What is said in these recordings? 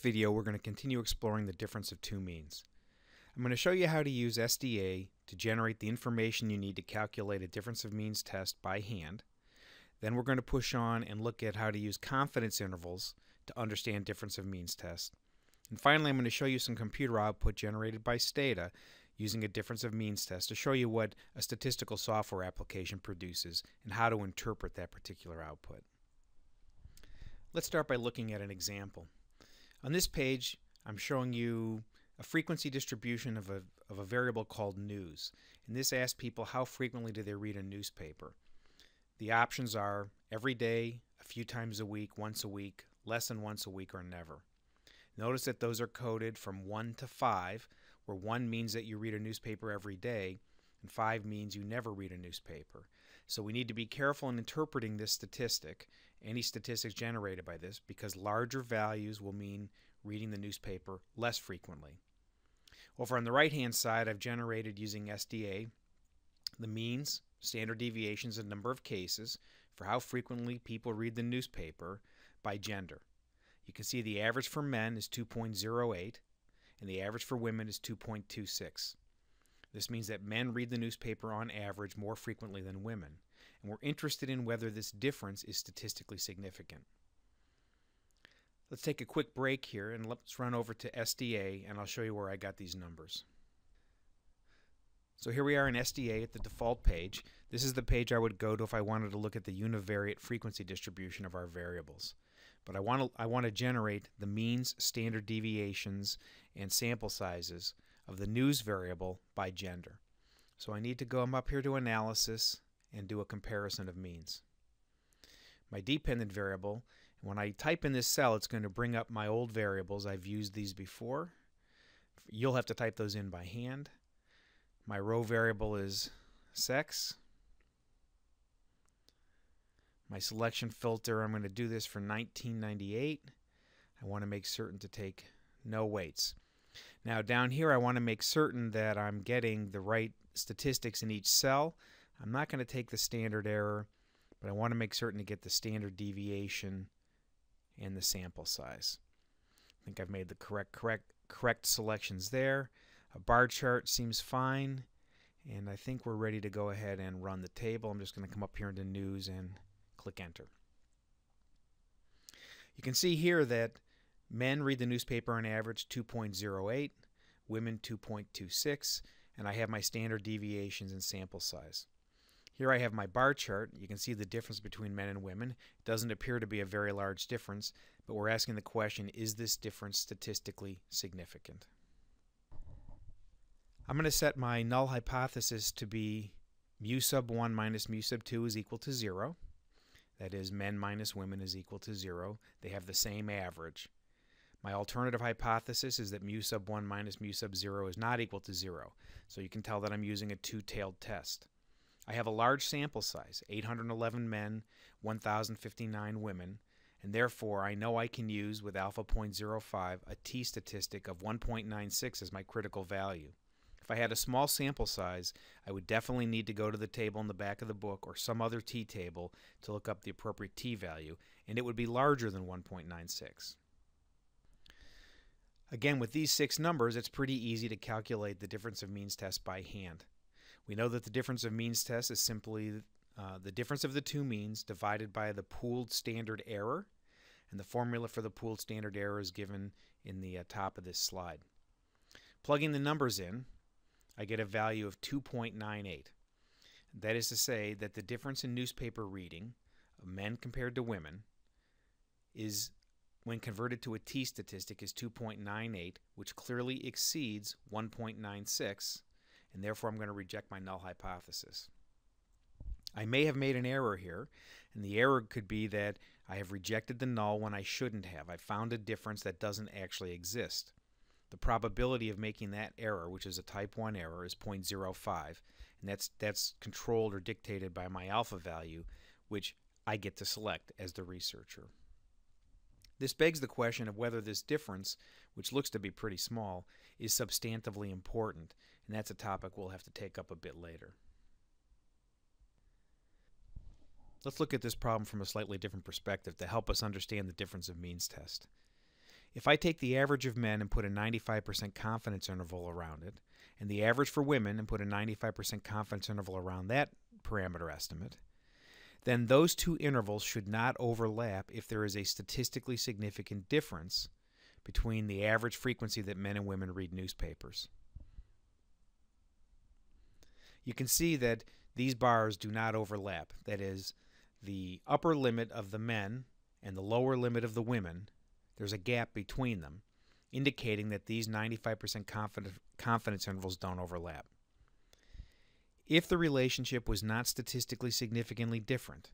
video, we're going to continue exploring the difference of two means. I'm going to show you how to use SDA to generate the information you need to calculate a difference of means test by hand. Then we're going to push on and look at how to use confidence intervals to understand difference of means test. And finally, I'm going to show you some computer output generated by Stata using a difference of means test to show you what a statistical software application produces and how to interpret that particular output. Let's start by looking at an example. On this page, I'm showing you a frequency distribution of a, of a variable called news. And this asks people how frequently do they read a newspaper. The options are every day, a few times a week, once a week, less than once a week, or never. Notice that those are coded from 1 to 5, where 1 means that you read a newspaper every day, and 5 means you never read a newspaper. So we need to be careful in interpreting this statistic, any statistics generated by this, because larger values will mean reading the newspaper less frequently. Over on the right hand side, I've generated using SDA the means, standard deviations, and number of cases for how frequently people read the newspaper by gender. You can see the average for men is 2.08 and the average for women is 2.26. This means that men read the newspaper on average more frequently than women, and we're interested in whether this difference is statistically significant. Let's take a quick break here and let's run over to SDA and I'll show you where I got these numbers. So here we are in SDA at the default page. This is the page I would go to if I wanted to look at the univariate frequency distribution of our variables. But I want to I want to generate the means, standard deviations, and sample sizes of the news variable by gender. So I need to go up here to analysis and do a comparison of means. My dependent variable, when I type in this cell, it's going to bring up my old variables. I've used these before. You'll have to type those in by hand. My row variable is sex. My selection filter, I'm going to do this for 1998. I want to make certain to take no weights. Now down here I want to make certain that I'm getting the right statistics in each cell. I'm not going to take the standard error, but I want to make certain to get the standard deviation and the sample size. I think I've made the correct correct correct selections there. A bar chart seems fine. And I think we're ready to go ahead and run the table. I'm just going to come up here into news and click enter. You can see here that men read the newspaper on average 2.08, women 2.26, and I have my standard deviations and sample size. Here I have my bar chart. You can see the difference between men and women. It doesn't appear to be a very large difference, but we're asking the question, is this difference statistically significant? I'm going to set my null hypothesis to be mu sub 1 minus mu sub 2 is equal to 0. That is, men minus women is equal to 0. They have the same average. My alternative hypothesis is that mu sub 1 minus mu sub 0 is not equal to 0. So you can tell that I'm using a two-tailed test. I have a large sample size, 811 men, 1,059 women, and therefore I know I can use with alpha 0.05 a t-statistic of 1.96 as my critical value. If I had a small sample size, I would definitely need to go to the table in the back of the book or some other t table to look up the appropriate t value, and it would be larger than 1.96. Again, with these six numbers, it's pretty easy to calculate the difference of means test by hand. We know that the difference of means test is simply uh, the difference of the two means divided by the pooled standard error, and the formula for the pooled standard error is given in the uh, top of this slide. Plugging the numbers in, I get a value of 2.98. That is to say that the difference in newspaper reading of men compared to women is, when converted to a t statistic, is 2.98, which clearly exceeds 1.96, and therefore I'm going to reject my null hypothesis. I may have made an error here, and the error could be that I have rejected the null when I shouldn't have. I found a difference that doesn't actually exist. The probability of making that error, which is a type 1 error, is 0.05, and that's, that's controlled or dictated by my alpha value, which I get to select as the researcher. This begs the question of whether this difference, which looks to be pretty small, is substantively important, and that's a topic we'll have to take up a bit later. Let's look at this problem from a slightly different perspective to help us understand the difference of means test. If I take the average of men and put a 95% confidence interval around it, and the average for women and put a 95% confidence interval around that parameter estimate, then those two intervals should not overlap if there is a statistically significant difference between the average frequency that men and women read newspapers. You can see that these bars do not overlap. That is, the upper limit of the men and the lower limit of the women, there's a gap between them, indicating that these 95% confidence intervals don't overlap. If the relationship was not statistically significantly different,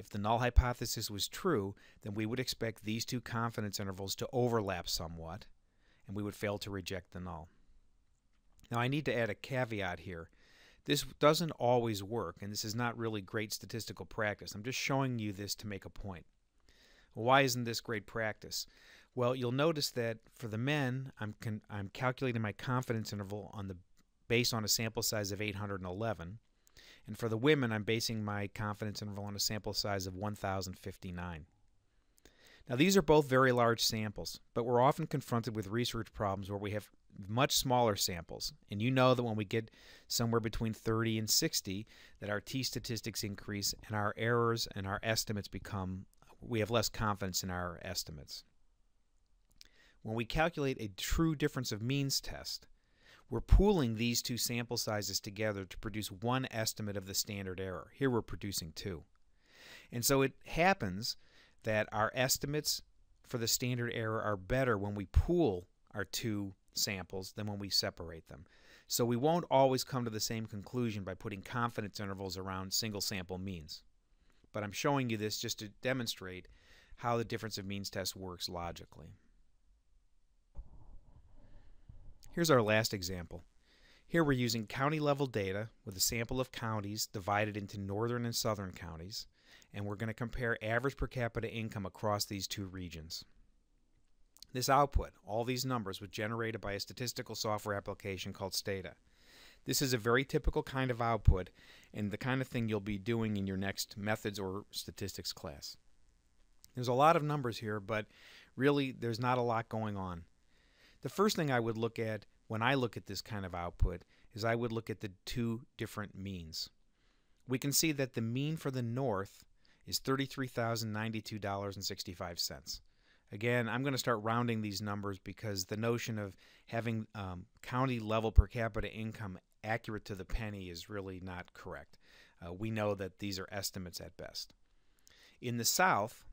if the null hypothesis was true, then we would expect these two confidence intervals to overlap somewhat, and we would fail to reject the null. Now I need to add a caveat here. This doesn't always work, and this is not really great statistical practice. I'm just showing you this to make a point. why isn't this great practice? Well, you'll notice that for the men, I'm, I'm calculating my confidence interval on the based on a sample size of 811. And for the women, I'm basing my confidence interval on a sample size of 1,059. Now, these are both very large samples, but we're often confronted with research problems where we have much smaller samples. And you know that when we get somewhere between 30 and 60, that our t statistics increase and our errors and our estimates become, we have less confidence in our estimates. When we calculate a true difference of means test, we're pooling these two sample sizes together to produce one estimate of the standard error. Here we're producing two. And so it happens that our estimates for the standard error are better when we pool our two samples than when we separate them. So we won't always come to the same conclusion by putting confidence intervals around single sample means. But I'm showing you this just to demonstrate how the difference of means test works logically. Here's our last example. Here we're using county level data with a sample of counties divided into northern and southern counties, and we're going to compare average per capita income across these two regions. This output, all these numbers, was generated by a statistical software application called Stata. This is a very typical kind of output and the kind of thing you'll be doing in your next methods or statistics class. There's a lot of numbers here, but really there's not a lot going on. The first thing I would look at when I look at this kind of output is I would look at the two different means. We can see that the mean for the north is $33,092.65. Again, I'm going to start rounding these numbers because the notion of having um, county level per capita income accurate to the penny is really not correct. Uh, we know that these are estimates at best. In the south,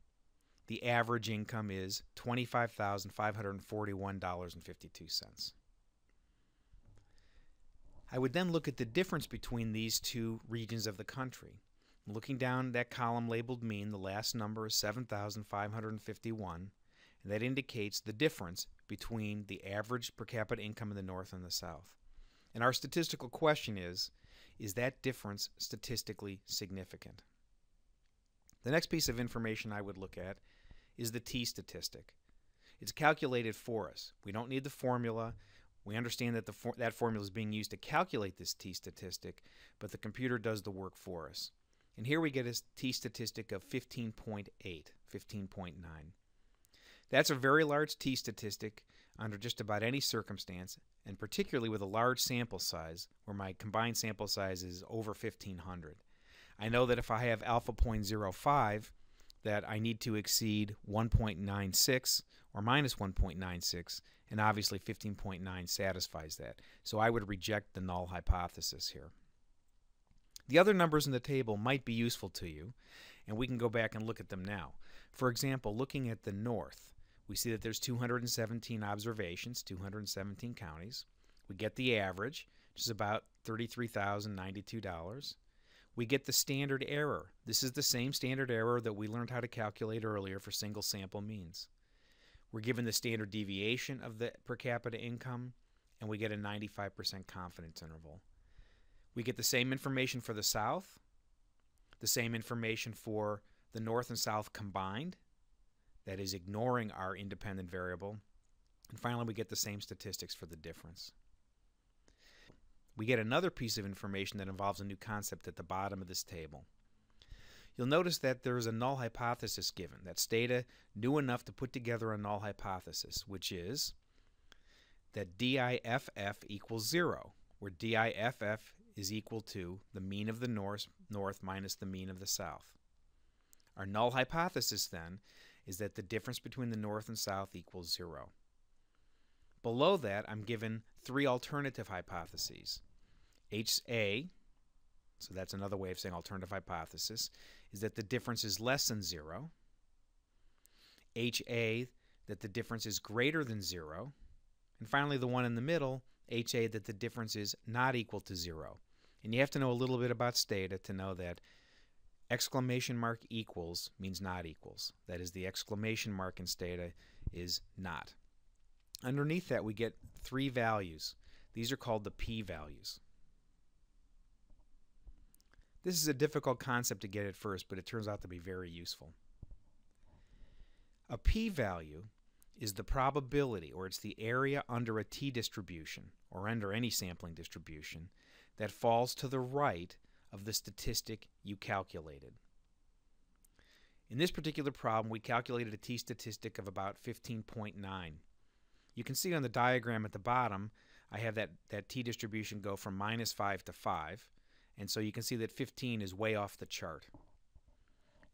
the average income is $25,541.52. I would then look at the difference between these two regions of the country. Looking down that column labeled mean, the last number is 7,551, and that indicates the difference between the average per capita income in the North and the South. And our statistical question is, is that difference statistically significant? The next piece of information I would look at is the t statistic. It's calculated for us. We don't need the formula. We understand that the for that formula is being used to calculate this t statistic, but the computer does the work for us. And here we get a t statistic of 15.8, 15.9. That's a very large t statistic under just about any circumstance, and particularly with a large sample size, where my combined sample size is over 1500. I know that if I have alpha 0.05, that I need to exceed 1.96 or minus 1.96, and obviously 15.9 satisfies that. So I would reject the null hypothesis here. The other numbers in the table might be useful to you, and we can go back and look at them now. For example, looking at the north, we see that there's 217 observations, 217 counties. We get the average, which is about $33,092 we get the standard error. This is the same standard error that we learned how to calculate earlier for single sample means. We're given the standard deviation of the per capita income, and we get a 95% confidence interval. We get the same information for the South, the same information for the North and South combined, that is ignoring our independent variable. And finally, we get the same statistics for the difference we get another piece of information that involves a new concept at the bottom of this table. you'll notice that there is a null hypothesis given, Stata new enough to put together a null hypothesis, which is that DIFF equals 0, where DIFF is equal to the mean of the north, north minus the mean of the south. Our null hypothesis, then, is that the difference between the north and south equals 0. Below that, I'm given three alternative hypotheses. HA, so that's another way of saying alternative hypothesis, is that the difference is less than 0. HA, that the difference is greater than 0. And finally, the one in the middle, HA, that the difference is not equal to 0. And you have to know a little bit about Stata to know that exclamation mark equals means not equals. That is, the exclamation mark in Stata is not. Underneath that, we get three values. These are called the p-values. This is a difficult concept to get at first, but it turns out to be very useful. A p-value is the probability, or it's the area under a t-distribution, or under any sampling distribution, that falls to the right of the statistic you calculated. In this particular problem, we calculated a t-statistic of about 15.9. You can see on the diagram at the bottom, I have that, that t-distribution go from minus 5 to 5, and so you can see that 15 is way off the chart.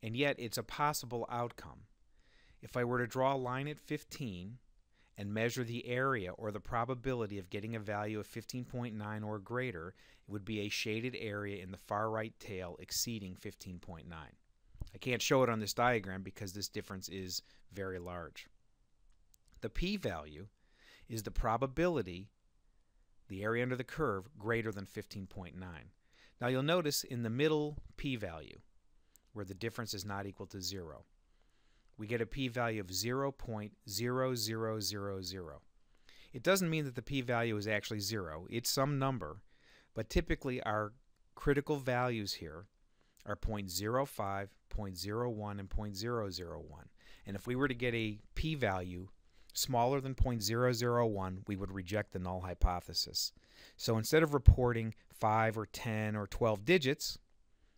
And yet, it's a possible outcome. If I were to draw a line at 15 and measure the area or the probability of getting a value of 15.9 or greater, it would be a shaded area in the far right tail exceeding 15.9. I can't show it on this diagram because this difference is very large. The p-value is the probability, the area under the curve, greater than 15.9. Now you'll notice in the middle p-value, where the difference is not equal to 0, we get a p-value of 0.0000. It doesn't mean that the p-value is actually 0. It's some number, but typically our critical values here are 0.05, 0.01, and 0.001. And if we were to get a p-value smaller than 0.001, we would reject the null hypothesis. So instead of reporting 5 or 10 or 12 digits,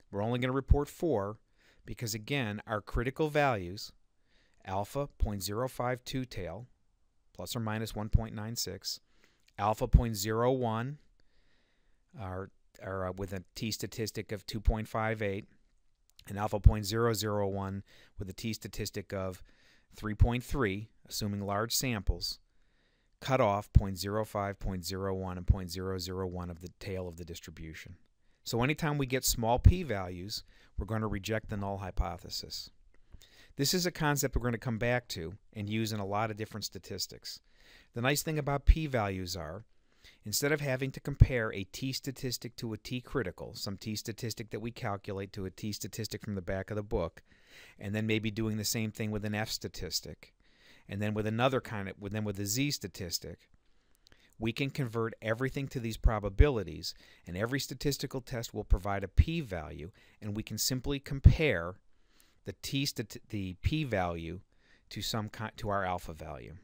we're only going to report 4 because, again, our critical values, alpha 0.052 tail, plus or minus 1.96, alpha 0.01 are, are uh, with a t-statistic of 2.58, and alpha 0.001 with a t-statistic of 3.3, assuming large samples, cut off 0.05, 0.01, and 0.001 of the tail of the distribution. So anytime we get small p-values, we're going to reject the null hypothesis. This is a concept we're going to come back to and use in a lot of different statistics. The nice thing about p-values are, instead of having to compare a t-statistic to a t-critical, some t-statistic that we calculate to a t-statistic from the back of the book, and then maybe doing the same thing with an f-statistic, and then with another kind of, then with a z-statistic, we can convert everything to these probabilities, and every statistical test will provide a p-value, and we can simply compare the t the p-value to some kind to our alpha value.